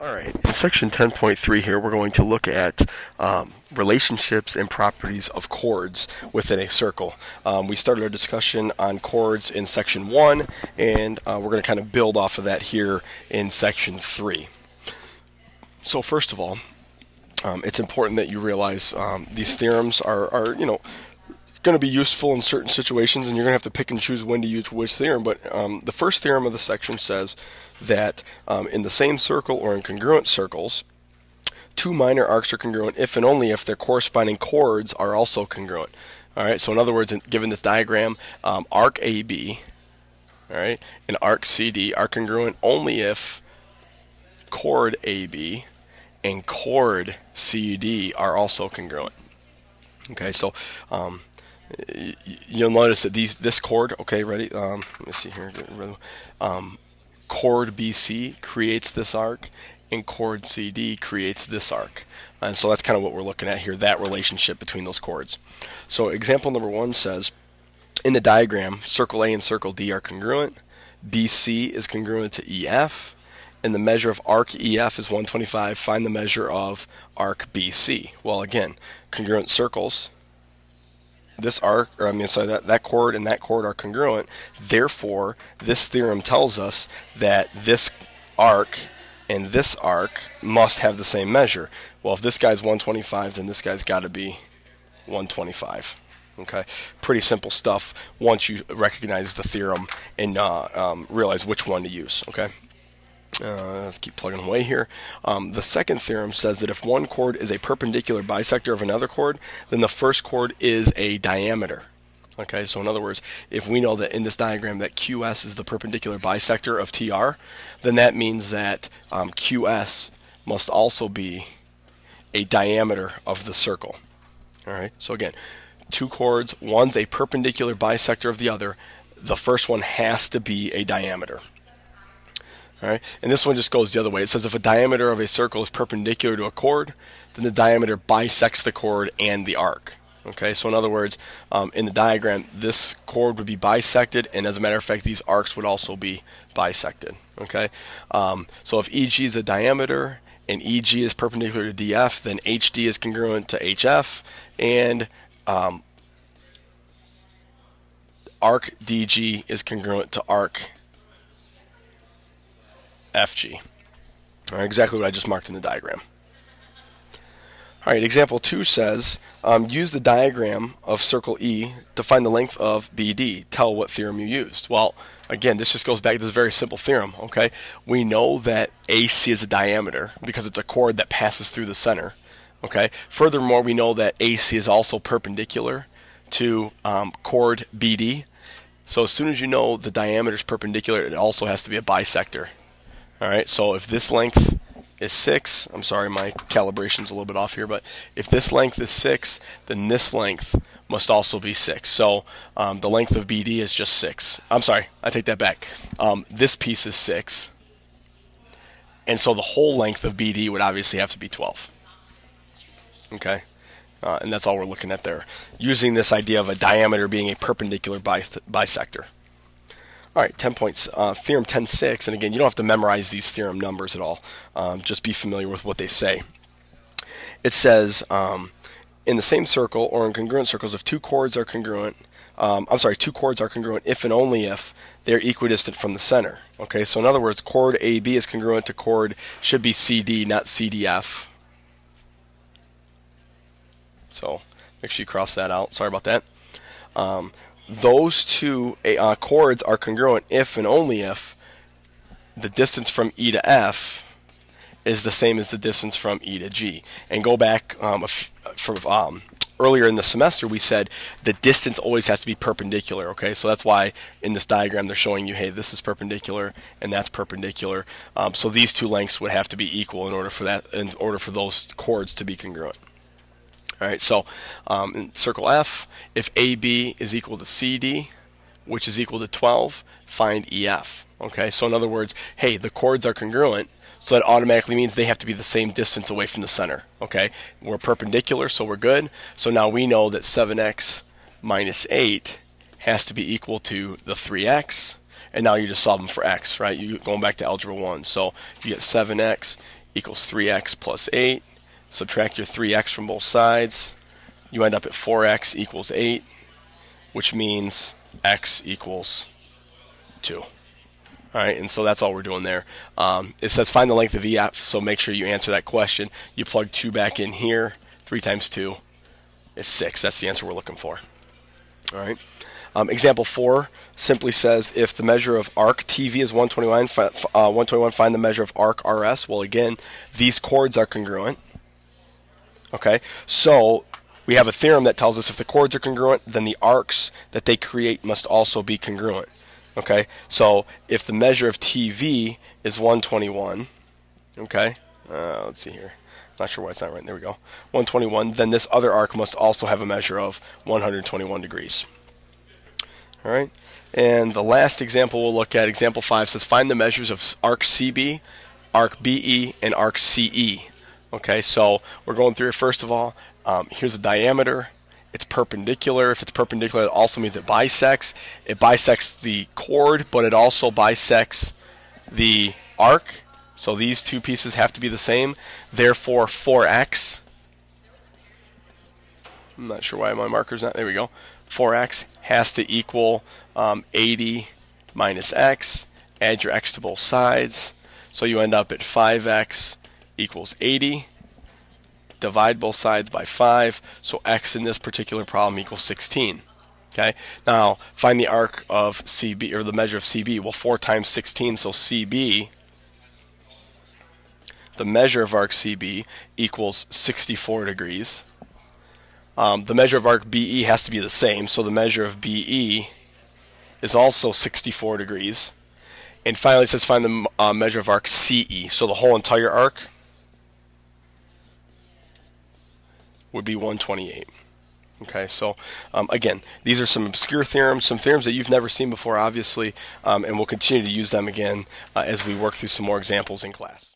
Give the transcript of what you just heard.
All right, in section 10.3 here, we're going to look at um, relationships and properties of chords within a circle. Um, we started our discussion on chords in section 1, and uh, we're going to kind of build off of that here in section 3. So first of all, um, it's important that you realize um, these theorems are, are, you know, going to be useful in certain situations, and you're going to have to pick and choose when to use which theorem. But um, the first theorem of the section says that um, in the same circle or in congruent circles, two minor arcs are congruent if and only if their corresponding chords are also congruent. All right. So in other words, given this diagram, um, arc AB, all right, and arc CD are congruent only if chord AB and chord CD are also congruent. Okay, so um, you'll notice that these this chord. Okay, ready? Um, let me see here. Um, chord BC creates this arc, and chord CD creates this arc. And so that's kind of what we're looking at here, that relationship between those chords. So example number one says, in the diagram, circle A and circle D are congruent. BC is congruent to EF, and the measure of arc EF is 125. Find the measure of arc BC. Well, again, congruent circles. This arc, or I mean, sorry, that, that chord and that chord are congruent. Therefore, this theorem tells us that this arc and this arc must have the same measure. Well, if this guy's 125, then this guy's got to be 125. Okay, pretty simple stuff once you recognize the theorem and uh, um, realize which one to use. Okay. Uh, let's keep plugging away here. Um, the second theorem says that if one chord is a perpendicular bisector of another chord, then the first chord is a diameter. Okay, so in other words, if we know that in this diagram that QS is the perpendicular bisector of TR, then that means that um, QS must also be a diameter of the circle. All right, so again, two chords, one's a perpendicular bisector of the other. The first one has to be a diameter. All right, and this one just goes the other way. It says if a diameter of a circle is perpendicular to a chord, then the diameter bisects the chord and the arc. Okay, so in other words, um, in the diagram, this chord would be bisected, and as a matter of fact, these arcs would also be bisected. Okay, um, so if EG is a diameter and EG is perpendicular to DF, then HD is congruent to HF, and um, arc DG is congruent to arc FG. Right, exactly what I just marked in the diagram. All right, example 2 says, um, use the diagram of circle E to find the length of BD. Tell what theorem you used. Well, again, this just goes back to this very simple theorem, okay? We know that AC is a diameter because it's a chord that passes through the center, okay? Furthermore, we know that AC is also perpendicular to um, chord BD. So as soon as you know the diameter is perpendicular, it also has to be a bisector. All right, so if this length is 6, I'm sorry, my calibration's a little bit off here, but if this length is 6, then this length must also be 6. So um, the length of BD is just 6. I'm sorry, I take that back. Um, this piece is 6. And so the whole length of BD would obviously have to be 12. Okay? Uh, and that's all we're looking at there. Using this idea of a diameter being a perpendicular bis- bisector. All right, 10 points. Uh, theorem 10.6, and again, you don't have to memorize these theorem numbers at all. Um, just be familiar with what they say. It says, um, in the same circle or in congruent circles, if two chords are congruent, um, I'm sorry, two chords are congruent if and only if they're equidistant from the center. Okay, so in other words, chord AB is congruent to chord should be CD, not CDF. So make sure you cross that out. Sorry about that. Um, those two uh, chords are congruent if and only if the distance from E to F is the same as the distance from E to G. And go back um, from um, earlier in the semester, we said the distance always has to be perpendicular. Okay, so that's why in this diagram they're showing you, hey, this is perpendicular and that's perpendicular. Um, so these two lengths would have to be equal in order for that, in order for those chords to be congruent. All right, so um, in circle F, if AB is equal to CD, which is equal to 12, find EF. Okay, so in other words, hey, the chords are congruent, so that automatically means they have to be the same distance away from the center. Okay, we're perpendicular, so we're good. So now we know that 7x minus 8 has to be equal to the 3x, and now you just solve them for x, right? You're going back to algebra 1. So you get 7x equals 3x plus 8. Subtract your 3x from both sides. You end up at 4x equals 8, which means x equals 2. All right, and so that's all we're doing there. Um, it says find the length of EF, so make sure you answer that question. You plug 2 back in here. 3 times 2 is 6. That's the answer we're looking for. All right. Um, example 4 simply says if the measure of arc TV is 121, uh, 121, find the measure of arc RS. Well, again, these chords are congruent. Okay, so we have a theorem that tells us if the chords are congruent, then the arcs that they create must also be congruent. Okay, so if the measure of TV is 121, okay, uh, let's see here. Not sure why it's not right. There we go. 121. Then this other arc must also have a measure of 121 degrees. All right. And the last example we'll look at, example 5, says find the measures of arc CB, arc BE, and arc CE. Okay, so we're going through it first of all. Um, here's the diameter. It's perpendicular. If it's perpendicular, it also means it bisects. It bisects the chord, but it also bisects the arc. So these two pieces have to be the same. Therefore, 4x. I'm not sure why my marker's not. There we go. 4x has to equal um, 80 minus x. Add your x to both sides. So you end up at 5x equals 80. Divide both sides by 5. So x in this particular problem equals 16. Okay. Now find the arc of CB or the measure of CB. Well, 4 times 16, so CB. The measure of arc CB equals 64 degrees. Um, the measure of arc BE has to be the same, so the measure of BE is also 64 degrees. And finally, it says find the uh, measure of arc CE. So the whole entire arc would be 128. Okay, so um, again, these are some obscure theorems, some theorems that you've never seen before, obviously, um, and we'll continue to use them again uh, as we work through some more examples in class.